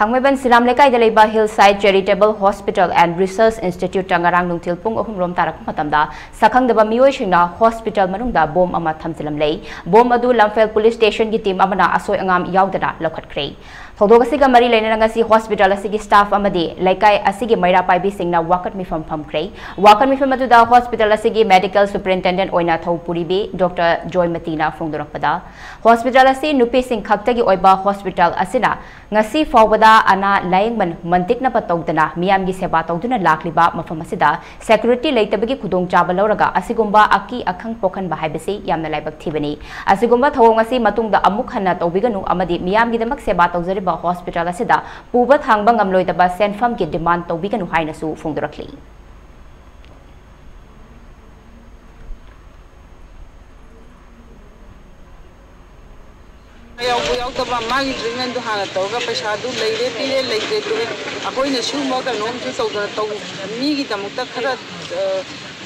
थांगमेबन सिराम लेकाई दे Hillside Charitable Hospital hospital and research institute तंगारांग नुंथिल पुंग Rom रोम Matamda मतमदा सखंगदबा मियोय सिंगना हॉस्पिटल मनुंगदा बोम अमा थमसिलम लेई बोम अदु लमफेल पुलिस स्टेशन की टीम अमना असोय अंगाम यावदना लखटख्रे थोदोग थोदोंग मरी लेनेरंग हॉस्पिटल स्टाफ लेकाय मैरा पाई वाकट मिफम फमक्रे वाकट मिफम हॉस्पिटल मेडिकल सुप्रिटेंडेंट थौपुरी डॉक्टर जोय मती फोंदरपद हॉस्पिटल खत की हॉस्पिटल अना लयेंब मनतिनब तौदान की सेवा तौद लाब मफम सेक्यूरीटी लेटब की खुदचाब लौरगब अक् अखं पोखनबाबक थीबनी थौंग हन तौगनू मियाम सेवा तौजरी tawbiganu amadi miyamgi damak seba tawjari ꯂꯩꯔꯤꯕ ꯍꯣꯁꯄꯤꯇꯥꯜ ꯑꯁꯤꯗ ꯄꯨꯕ ꯊꯥꯡꯕ ꯉꯝꯂꯣꯏꯗꯕ ꯁꯦꯟꯐꯝꯒꯤ ꯗꯤꯃꯥꯟ ꯇꯧꯕꯤꯒꯅꯨ ꯍꯥꯏꯅꯁꯨ ꯐꯣꯡꯗꯣꯔꯛꯂꯤ ꯌꯥꯎꯕ ꯌꯥꯎꯗꯕ ꯃꯥꯒꯤ ꯇ꯭ꯔꯤꯠꯃꯦꯟꯗꯨ ꯍꯥꯟꯅ ꯇꯧꯔꯒ ꯄꯩꯁꯥꯗꯨ ꯂꯩꯔꯦ ꯄꯤꯔꯦ ꯂꯩꯇ꯭ꯔꯦ ꯄꯤꯔꯦ ꯑꯩꯈꯣꯏꯅ ꯁꯤꯒꯨꯝꯕ ꯀꯩꯅꯣꯝꯁꯨ ꯇꯧꯗꯅ ꯇꯧ ꯃꯤꯒꯤꯗꯃꯛꯇ ꯈꯔ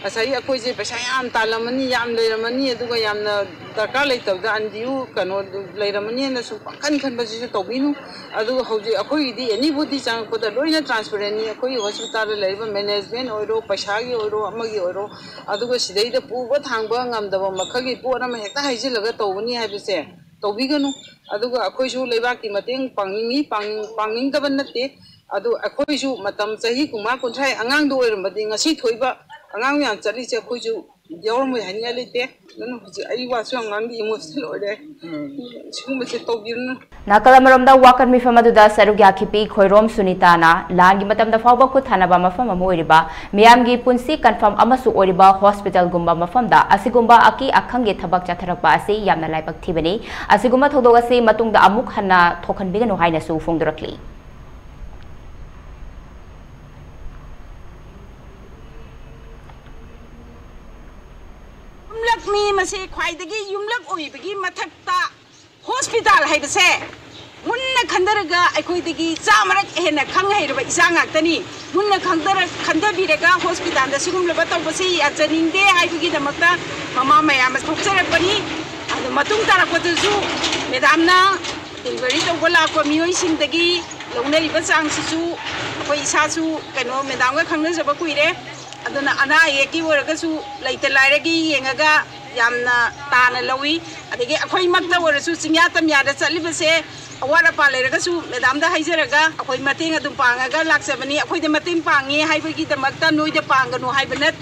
असाई अकोइजे पैसा याम तालमनी दरकार लेतबदा कनो लेरमनी पंखन खन से एनी बुद्धि चांग पद ट्रांसपेरेंटनी हॉस्पिटल पैसा गे पुब थांगब ngamदब लेबा की मतेंग पांगिंगी पांग पांगिंग दबन ꯑꯉꯥꯡ ꯃꯌꯥꯝ ꯆꯠꯂꯤꯁꯦ ꯑꯩꯈꯣꯏꯁꯨ ꯌꯥꯎꯔꯝꯃꯣꯏ ꯍꯥꯏꯅꯤꯡꯉꯥꯏ ꯂꯩꯇꯦ ꯑꯗꯨꯅ ꯍꯧꯖꯤꯛ ꯑꯩ ꯋꯥꯁꯨ ꯌꯥꯝ ꯉꯥꯡꯗꯤ ꯏꯃꯣꯁꯅꯦꯜ ꯑꯣꯏꯔꯦ ꯁꯤꯒꯨꯝꯕꯁꯦ ꯇꯧꯕꯤꯔꯨꯅꯨ ꯅꯥꯀꯜ ꯑꯃꯔꯣꯝꯗ ꯋꯥꯀꯠ ꯃꯤꯐꯝ ꯑꯗꯨꯗ ꯁꯔꯨꯛ ꯌꯥꯈꯤꯕꯤ ꯈꯣꯏꯔꯣꯝ ꯁꯨꯅꯤꯇꯥꯅ ꯂꯥꯟꯒꯤ ꯃꯇꯝꯗ ꯐꯥꯎꯕ ꯈꯨꯠ ꯊꯥꯅꯕ ꯃꯐꯝ ꯑꯃ ꯑꯣꯏꯔꯤꯕ ꯃꯤꯌꯥꯝꯒꯤ ꯄꯨꯟꯁꯤ ꯀꯟꯐꯝ ꯑꯃꯁꯨ ꯑꯣꯏꯔꯤꯕ ꯍꯣꯁꯄꯤꯇꯥꯜꯒꯨꯝꯕ ꯃꯐꯝꯗ ꯑꯁꯤꯒꯨꯝꯕ ꯑꯀꯤ ꯑꯈꯪꯒꯤ ꯊꯕꯛ ꯆꯠꯊꯔꯛꯄ ꯑꯁꯤ ꯌꯥꯝꯅ ꯂꯥꯏꯕꯛ ꯊꯤꯕꯅꯤ ꯑꯁꯤꯒꯨꯝꯕ ꯊꯧꯗꯣꯛ ꯑꯁꯤ ꯃꯇꯨꯡꯗ ꯑꯃꯨꯛ ꯍꯟꯅ ꯊꯣꯛꯍꯟꯕꯤꯒꯅꯨ ꯍꯥꯏꯅꯁꯨ ꯐꯣꯡꯗꯣꯔꯛꯂꯤ ꯌꯨꯝꯂꯛꯅꯤ ꯃꯁꯤ ꯈ꯭ꯋꯥꯏꯗꯒꯤ ꯌꯨꯝꯂꯛ ꯑꯣꯏꯕꯒꯤ ꯃꯊꯛꯇ ꯍꯣꯁꯄꯤꯇꯥꯜ ꯍꯥꯏꯕꯁꯦ ꯃꯨꯟꯅ ꯈꯟꯊꯔꯒ ꯑꯩꯈꯣꯏꯗꯒꯤ ꯆꯥꯃꯔꯛ ꯍꯦꯟꯅ ꯈꯪ ꯍꯩꯔꯕ ꯏꯆꯥ ꯉꯥꯛꯇꯅꯤ ꯃꯨꯟꯅ ꯈꯟꯊꯕꯤꯔꯒ ꯍꯣꯁꯄꯤꯇꯥꯜꯗ ꯁꯤꯒꯨꯝꯂꯕ ꯇꯧꯕꯁꯤ ꯌꯥꯖꯅꯤꯡꯗꯦ ꯍꯥꯏꯕꯒꯤꯗꯃꯛꯇ ꯃꯃꯥ ꯃꯌꯥꯝ ꯊꯣꯛꯆꯔꯛꯄꯅꯤ ꯑꯗꯨ ꯃꯇꯨꯡ ꯇꯥꯔꯛꯄꯗꯁꯨ ꯃꯦꯗꯥꯝꯅ ꯗꯦꯂꯤꯚꯔꯤ ꯇꯧꯕ ꯂꯥꯛꯄ ꯃꯤꯑꯣꯏꯁꯤꯡꯗꯒꯤ ꯂꯧꯅꯔꯤꯕ ꯆꯥꯡꯁꯤꯁꯨ ꯑꯩꯈꯣꯏ ꯏꯁꯥꯁꯨ ꯀꯩꯅꯣ ꯃꯦꯗꯥꯝꯒ ꯈꯪꯅꯖꯕ ꯀꯨꯏꯔꯦ ꯑꯗꯨꯅ ꯑꯅꯥ ꯑꯌꯦꯛꯀꯤ ꯑꯣꯏꯔꯒꯁꯨ ꯂꯩꯇ ꯂꯥꯏꯔꯒꯤ ꯌꯦꯡꯉꯒ ꯌꯥꯝꯅ ꯇꯥꯅ ꯂꯧꯏ ꯑꯗꯒꯤ ꯑꯩꯈꯣꯏꯃꯛꯇ ꯑꯣꯏꯔꯁꯨ ꯆꯤꯡꯌꯥ ꯇꯝꯌꯥꯗ ꯆꯠꯂꯤꯕꯁꯦ ꯑꯋꯥꯠ ꯑꯄꯥ ꯂꯩꯔꯒꯁꯨ ꯃꯦꯗꯥꯝꯗ ꯍꯥꯏꯖꯔꯒ ꯑꯩꯈꯣꯏ ꯃꯇꯦꯡ ꯑꯗꯨꯝ ꯄꯥꯡꯉꯒ ꯂꯥꯛꯆꯕꯅꯤ ꯑꯩꯈꯣꯏꯗ ꯃꯇꯦꯡ ꯄꯥꯡꯉꯦ ꯍꯥꯏꯕꯒꯤꯗꯃꯛꯇ ꯅꯣꯏꯗ ꯄꯥꯡꯒꯅꯨ ꯍꯥꯏꯕ ꯅꯠꯇꯦ